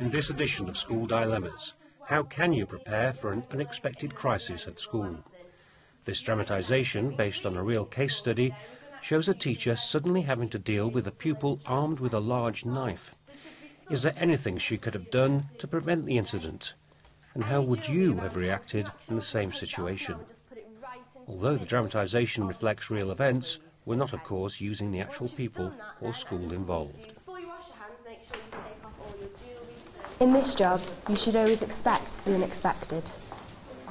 In this edition of School Dilemmas, how can you prepare for an unexpected crisis at school? This dramatisation, based on a real case study, shows a teacher suddenly having to deal with a pupil armed with a large knife. Is there anything she could have done to prevent the incident? And how would you have reacted in the same situation? Although the dramatisation reflects real events, we're not, of course, using the actual people or school involved. In this job, you should always expect the unexpected.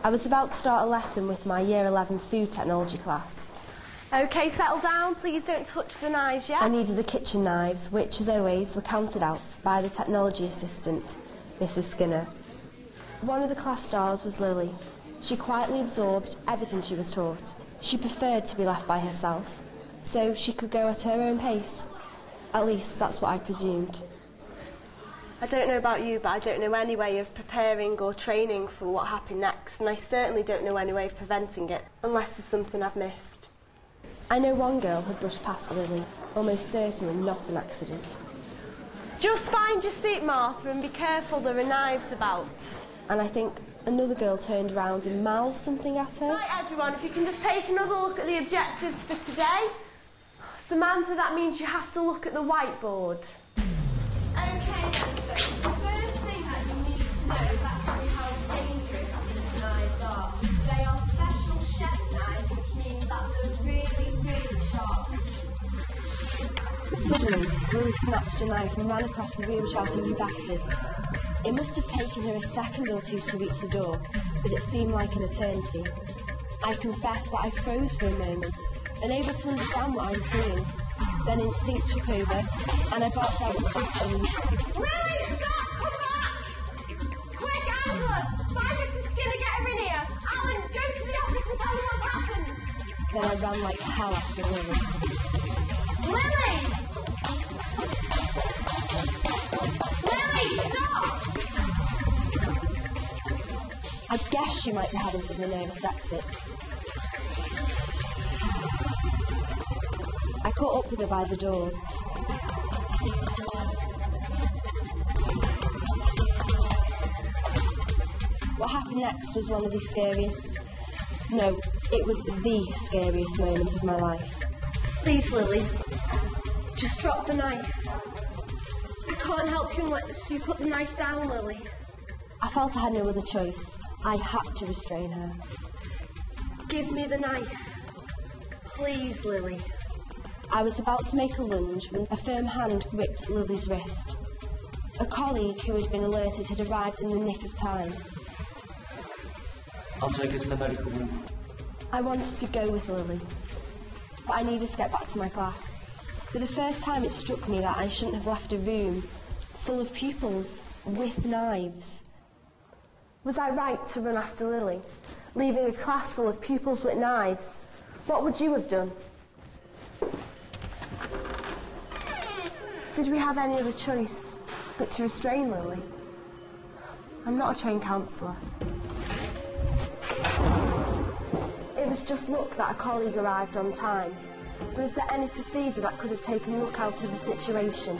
I was about to start a lesson with my Year 11 food technology class. OK, settle down. Please don't touch the knives yet. I needed the kitchen knives, which, as always, were counted out by the technology assistant, Mrs Skinner. One of the class stars was Lily. She quietly absorbed everything she was taught. She preferred to be left by herself, so she could go at her own pace. At least that's what I presumed. I don't know about you, but I don't know any way of preparing or training for what happened next, and I certainly don't know any way of preventing it, unless there's something I've missed. I know one girl had brushed past Lily, almost certainly not an accident. Just find your seat, Martha, and be careful, there are knives about. And I think another girl turned around and mouthed something at her. Right, everyone, if you can just take another look at the objectives for today. Samantha, that means you have to look at the whiteboard. Suddenly, Lily snatched a knife and ran across the room shouting, You bastards! It must have taken her a second or two to reach the door, but it seemed like an eternity. I confess that I froze for a moment, unable to understand what I was seeing. Then instinct took over, and I barked out instructions. Lily, stop! Come back! Quick, Angela! Find Mrs. Skinner, get her in here! Alan, go to the office and tell him what's happened! Then I ran like hell after Lily. Lily! Lily, stop! I guess she might be heading for the nearest exit. I caught up with her by the doors. What happened next was one of the scariest. No, it was the scariest moment of my life. Please, Lily, just drop the knife. I can't help you unless you put the knife down, Lily. I felt I had no other choice. I had to restrain her. Give me the knife. Please, Lily. I was about to make a lunge when a firm hand gripped Lily's wrist. A colleague who had been alerted had arrived in the nick of time. I'll take her to the medical room. I wanted to go with Lily, but I needed to get back to my class. For the first time, it struck me that I shouldn't have left a room full of pupils with knives. Was I right to run after Lily, leaving a class full of pupils with knives? What would you have done? Did we have any other choice but to restrain Lily? I'm not a trained counsellor. It was just luck that a colleague arrived on time. But is there any procedure that could have taken luck out of the situation